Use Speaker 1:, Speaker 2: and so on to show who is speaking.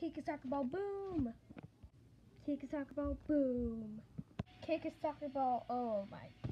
Speaker 1: Kick a soccer ball, boom. Kick a soccer ball, boom. Kick a soccer ball, oh my.